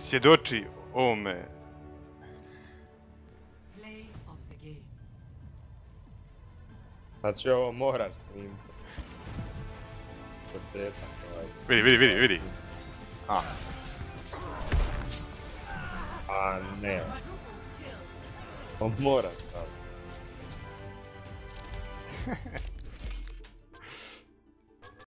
svjedoči ovome. Znači ovo moraš snimiti. Ovaj. Vidi, vidi, vidi, vidi. A. A ne. On mora.